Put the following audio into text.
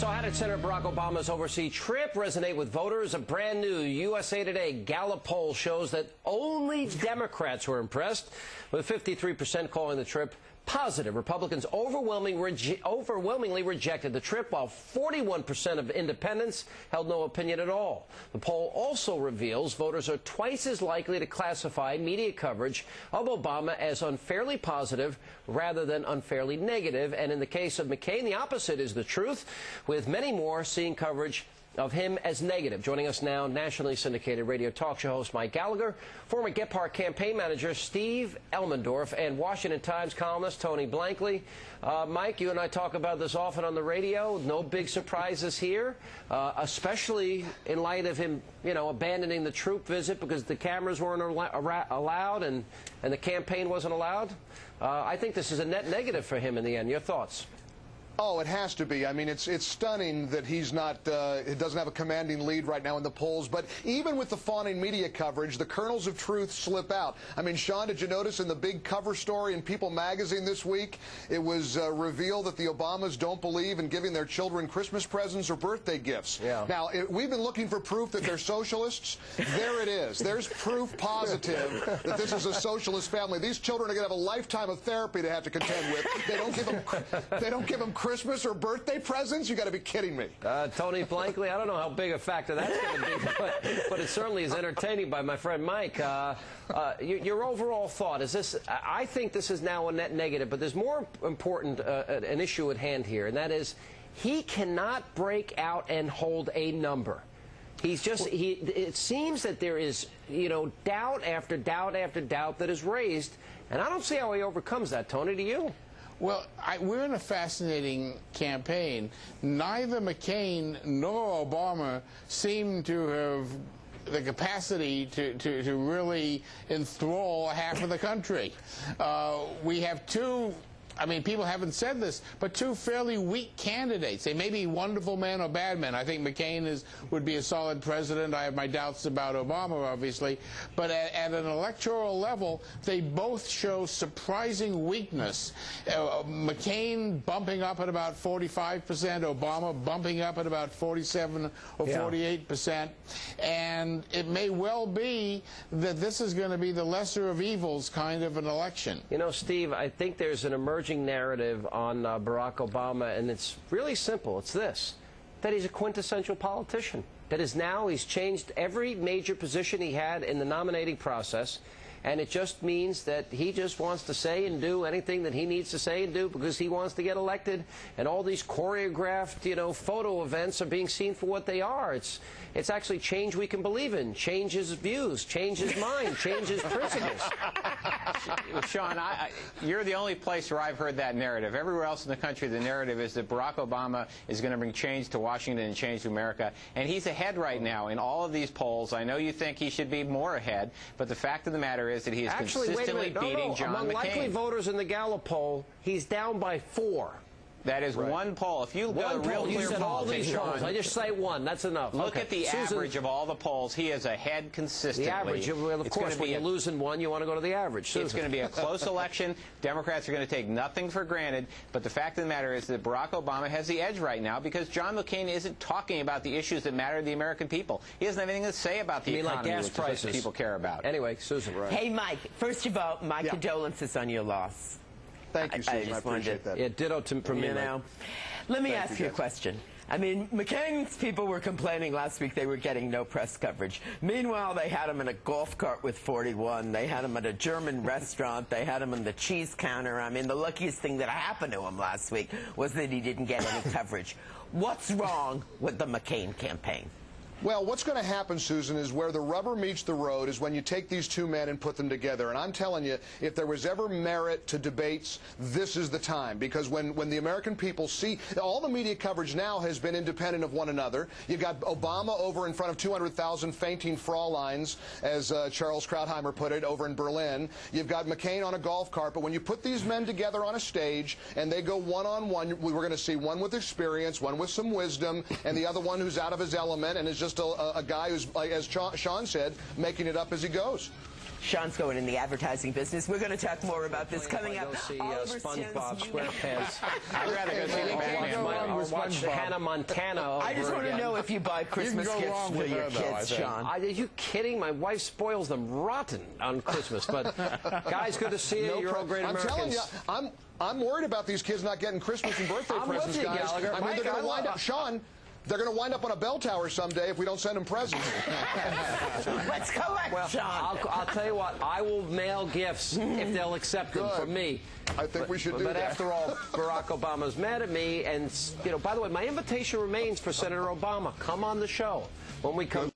So, how did Senator Barack Obama's overseas trip resonate with voters? A brand new USA Today Gallup poll shows that only Democrats were impressed, with 53% calling the trip positive. Republicans overwhelming rege overwhelmingly rejected the trip, while 41% of independents held no opinion at all. The poll also reveals voters are twice as likely to classify media coverage of Obama as unfairly positive rather than unfairly negative. And in the case of McCain, the opposite is the truth, with many more seeing coverage of him as negative. Joining us now, nationally syndicated radio talk show host Mike Gallagher, former Gephardt campaign manager Steve Elmendorf, and Washington Times columnist Tony Blankley. Uh, Mike, you and I talk about this often on the radio. No big surprises here, uh, especially in light of him, you know, abandoning the troop visit because the cameras weren't allowed and, and the campaign wasn't allowed. Uh, I think this is a net negative for him in the end. Your thoughts? Oh, it has to be. I mean, it's it's stunning that he's not, uh, it doesn't have a commanding lead right now in the polls. But even with the fawning media coverage, the kernels of truth slip out. I mean, Sean, did you notice in the big cover story in People magazine this week, it was uh, revealed that the Obamas don't believe in giving their children Christmas presents or birthday gifts. Yeah. Now, it, we've been looking for proof that they're socialists. there it is. There's proof positive that this is a socialist family. These children are going to have a lifetime of therapy to have to contend with. They don't give them. They don't give them. Christmas or birthday presents? You got to be kidding me. Uh, Tony Blankley, I don't know how big a factor that's going to be, but, but, it certainly is entertaining by my friend Mike. Uh, uh, your, your, overall thought is this? I think this is now a net negative, but there's more important uh, an issue at hand here, and that is he cannot break out and hold a number. He's just, he, it seems that there is, you know, doubt after doubt after doubt that is raised, and I don't see how he overcomes that, Tony, do you? Well, I, we're in a fascinating campaign. Neither McCain nor Obama seem to have the capacity to, to, to really enthrall half of the country. Uh, we have two I mean, people haven't said this, but two fairly weak candidates. They may be wonderful men or bad men. I think McCain is would be a solid president. I have my doubts about Obama, obviously. But at, at an electoral level, they both show surprising weakness. Uh, McCain bumping up at about 45 percent, Obama bumping up at about 47 or yeah. 48 percent. And it may well be that this is going to be the lesser of evils kind of an election. You know, Steve, I think there's an emerging narrative on uh, Barack Obama, and it's really simple. It's this that he's a quintessential politician. That is now he's changed every major position he had in the nominating process and it just means that he just wants to say and do anything that he needs to say and do because he wants to get elected. And all these choreographed, you know, photo events are being seen for what they are. It's it's actually change we can believe in, change his views, change his mind, change his principles. Sean, I, I, you're the only place where I've heard that narrative. Everywhere else in the country, the narrative is that Barack Obama is going to bring change to Washington and change to America. And he's ahead right now in all of these polls. I know you think he should be more ahead, but the fact of the matter is that he is Actually, consistently no, beating no. John Among McCain. likely voters in the Gallup poll, he's down by four. That is right. one poll. If you one go to real poll, clear said all these polls. I just cite one. That's enough. Look okay. at the Susan, average of all the polls. He is ahead consistently. The average. Well, of it's course, when you lose in one, you want to go to the average. Susan. It's going to be a close election. Democrats are going to take nothing for granted. But the fact of the matter is that Barack Obama has the edge right now because John McCain isn't talking about the issues that matter to the American people. He doesn't have anything to say about the you mean economy, like gas prices. people care about. Anyway, Susan, right. Hey, Mike. First of all, my yeah. condolences on your loss. Thank you, Susan. I, I, I appreciate that. Yeah, ditto to, from you know. Let me Thank ask you, you a question. I mean, McCain's people were complaining last week they were getting no press coverage. Meanwhile, they had him in a golf cart with 41. They had him at a German restaurant. They had him on the cheese counter. I mean, the luckiest thing that happened to him last week was that he didn't get any coverage. What's wrong with the McCain campaign? Well, what's going to happen, Susan, is where the rubber meets the road is when you take these two men and put them together. And I'm telling you, if there was ever merit to debates, this is the time. Because when, when the American people see, all the media coverage now has been independent of one another. You've got Obama over in front of 200,000 fainting Frauleins, as uh, Charles Krauthammer put it, over in Berlin. You've got McCain on a golf cart. But when you put these men together on a stage and they go one-on-one, -on -one, we're going to see one with experience, one with some wisdom, and the other one who's out of his element and is just just a, a guy who's, as Sean said, making it up as he goes. Sean's going in the advertising business. We're going to talk more about this coming up. go see uh, SpongeBob SquarePants. I'd rather go see the Or watch, Batman. my- or with watch SpongeBob. Hannah Montana over I just want to know if you buy Christmas go gifts for your her, though, kids, think. Sean. I, are you kidding? My wife spoils them rotten on Christmas. But guys, good to see you. No You're all great I'm Americans. telling you, I'm I'm worried about these kids not getting Christmas and birthday I'm with presents, you, guys. Gallagher. I mean, Mike, they're going to wind up, Sean. They're going to wind up on a bell tower someday if we don't send them presents. Let's collect, Well, Sean. I'll, I'll tell you what. I will mail gifts if they'll accept them from me. I think we should but, do but that. after all, Barack Obama's mad at me, and you know. By the way, my invitation remains for Senator Obama. Come on the show when we come.